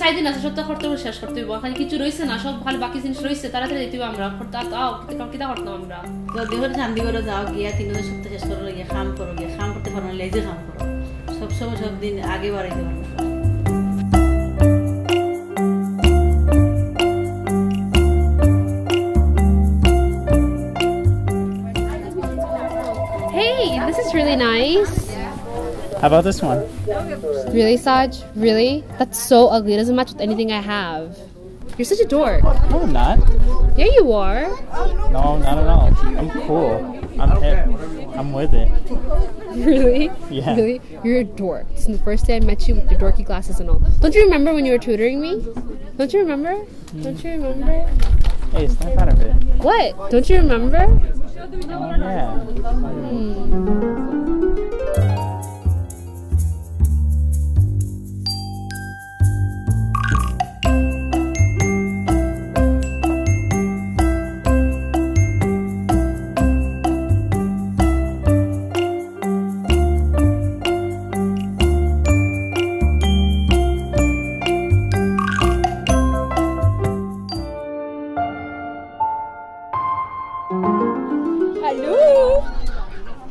চাই দিন আছে সত্য খরচ শেষ করতে হইব খালি কিছু রইছে না, সব ভালো বাকি জিনিস রইছে তাড়াতাড়ি দিতে আমরা। খরচ তাও কিতা করতাম আমরা? তো দেহর শান্তি করে যাও গিয়া তিন সপ্তাহ শেষ করো গিয়া কাম করো গিয়া। কাম করতে পারো লেজে খাম করো। সব সময় সব দিন আগে বাড়াইতে পারো How about this one? Really, Saj? Really? That's so ugly. It doesn't match with anything I have. You're such a dork. No, I'm not. Yeah, you are. No, not at all. I'm cool. I'm hip. I'm with it. Really? Yeah. Really? You're a dork. Since the first day I met you with your dorky glasses and all. Don't you remember when you were tutoring me? Don't you remember? Don't you remember? Hey, snap out of it. What? Don't you remember? Oh, yeah. Hello.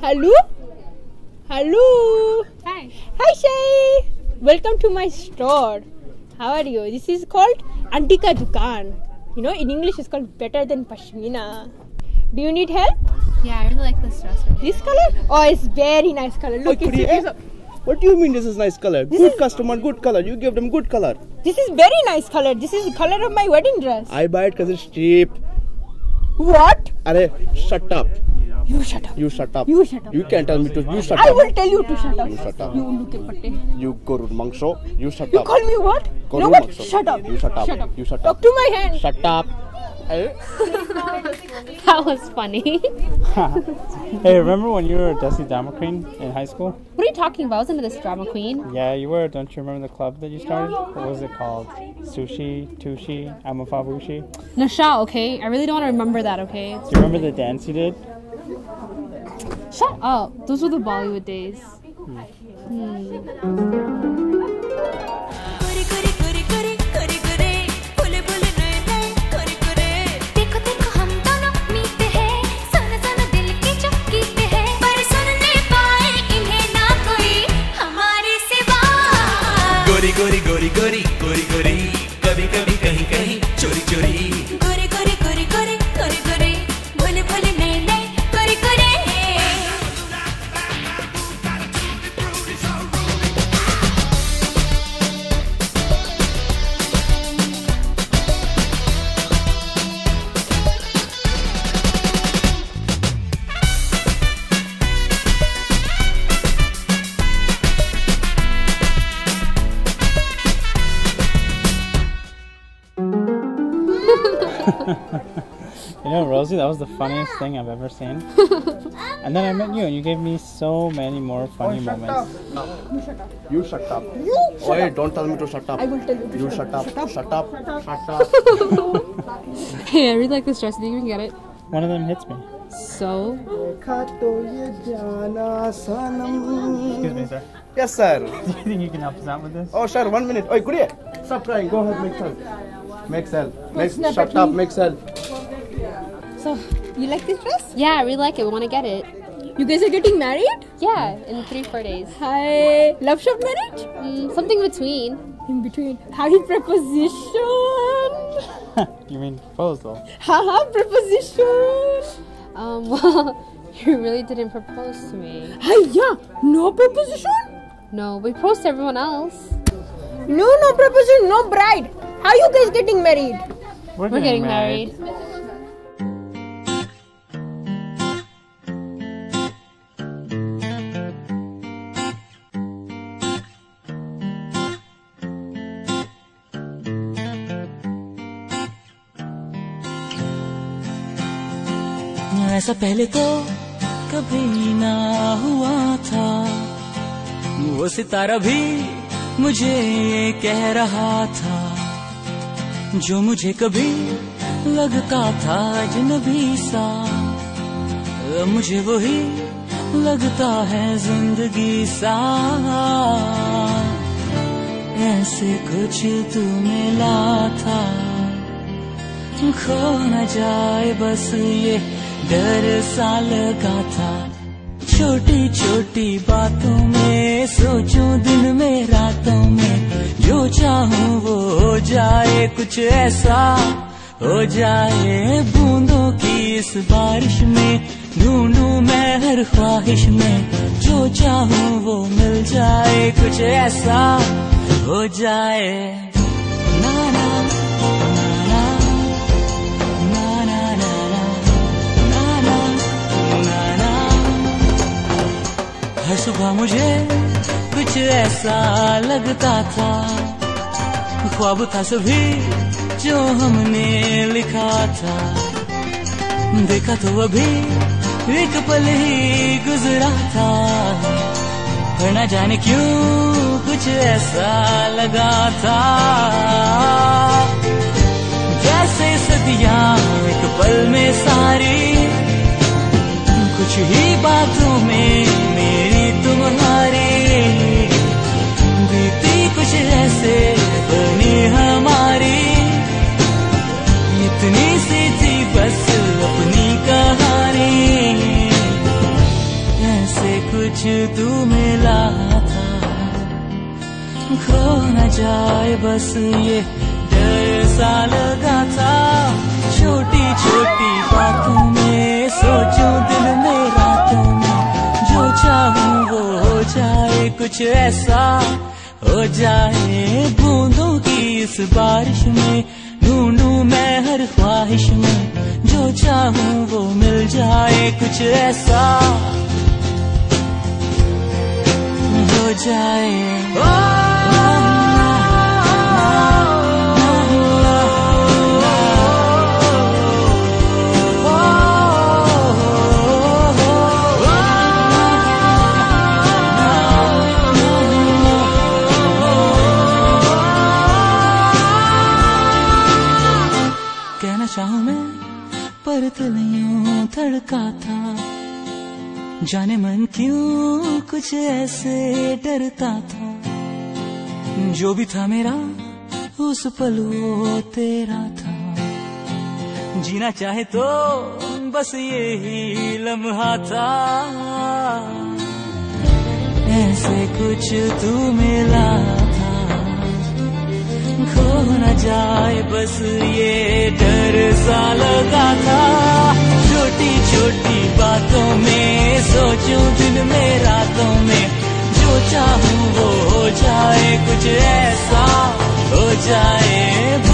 Hello. Hello. Hi. Hi, Shay. Welcome to my store. How are you? This is called Antika Dukan. You know, in English, it's called Better Than Pashmina. Do you need help? Yeah, I really like this dress. This color? Oh, it's very nice color. Look, Could it's, it's- What do you mean this is nice color? Good customer, good color. You give them good color. this is very nice color. This is the color of my wedding dress. I buy it because it's cheap. What? Arey, shut up. You shut up. You shut up. You shut up. You can tell me to. You shut I up. I will tell you to shut up. You shut up. You look at patte. You Gorur Mangsho. You shut You up. call me what? You Gorur know what? Mangsho. Shut up. You shut up. Shut up. You shut Talk to my hand. Shut up. Eh? That was funny. Hey, remember when you were a Desi Drama Queen in high school? what are you talking about? I was into this drama queen. Yeah, you were. Don't you remember the club that you started? What was it called? Sushi, Tushi, Amafabushi? Do Nasha, okay? I really don't want to remember that, okay? Do you remember the dance you did? Shut up. Those were the Bollywood days. कोरी कोरी कोरी कोरी कोरी कोरे You know, Rosie, that was the funniest thing I've ever seen. and then I met you, and you gave me so many more funny oh, moments. You shut up. You shut up. Oi, don't tell me to shut up. I will tell you to you shut up. Shut up. Shut up. Hey, I really like this dress. Did you even get it? One of them hits me. So? Excuse me, sir. Yes, sir. Do you think you can help us out with this? Oh, sure. One minute. Oi, Kuriye. Stop trying. Go ahead. Make cell. Make cell. Make, shut up. Make cell. So, you like this dress? Yeah, I really like it. We want to get it. You guys are getting married? Yeah, in three, four days. Hi. Love shop marriage? Mm, something between. In between. Happy preposition. you mean proposal? Haha, preposition. Um, well, you really didn't propose to me. Hiya, no preposition? No, we proposed to everyone else. No, no proposition, no bride. How you guys getting married? We're, We're getting married. ऐसा पहले तो कभी ना हुआ था वो सितारा भी मुझे ये कह रहा था जो मुझे कभी लगता था अजनबी सा, मुझे वही लगता है ज़िंदगी सा। ऐसे कुछ तू मिला था खो न जाए बस ये डर सा लगा था। छोटी छोटी बातों में, सोचूं दिन में, रातों में। जो चाहूँ वो हो जाए, कुछ ऐसा हो जाए। बूंदों की इस बारिश में, ढूंढूं मैं हर ख्वाहिश में। जो चाहूँ वो मिल जाए, कुछ ऐसा हो जाए। सुबह मुझे कुछ ऐसा लगता था। ख्वाब था सभी जो हमने लिखा था। देखा तो अभी एक पल ही गुजरा था। पर न जाने क्यों कुछ ऐसा लगा था। जैसे सदिया एक पल में सारी कुछ ही बातों में तू मिला था। खो न जाए बस ये डर सा लगा था। छोटी छोटी बातों में सोचूं दिल में रातों में। जो चाहूँ वो हो जाए, कुछ ऐसा हो जाए। बूंदों की इस बारिश में ढूंढूं मैं हर ख्वाहिश में। जो चाहूँ वो मिल जाए, कुछ ऐसा I. Oh. जाने मन क्यों कुछ ऐसे डरता था? जो भी था मेरा, उस पल वो तेरा था। जीना चाहे तो बस ये ही लम्हा था। ऐसे कुछ तू मिला था। खो न जाए, बस ये डर सा लगा था। छोटी बातों में, सोचूं दिन में, रातों में। जो चाहूँ वो हो जाए, कुछ ऐसा हो जाए।